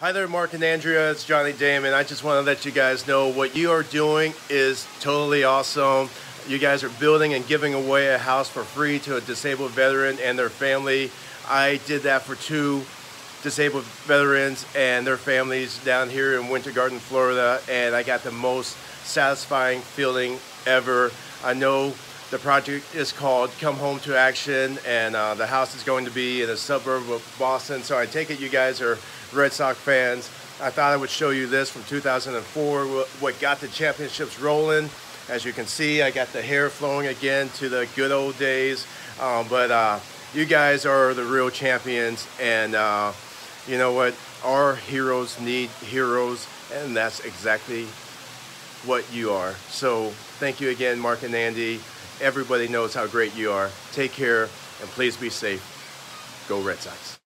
Hi there, Mark and Andrea. It's Johnny Damon. I just want to let you guys know what you are doing is totally awesome. You guys are building and giving away a house for free to a disabled veteran and their family. I did that for two disabled veterans and their families down here in Winter Garden, Florida, and I got the most satisfying feeling ever. I know the project is called Come Home to Action, and uh, the house is going to be in a suburb of Boston. So I take it you guys are Red Sox fans. I thought I would show you this from 2004, what got the championships rolling. As you can see, I got the hair flowing again to the good old days. Um, but uh, you guys are the real champions, and uh, you know what? Our heroes need heroes, and that's exactly what you are. So thank you again, Mark and Andy. Everybody knows how great you are. Take care, and please be safe. Go Red Sox.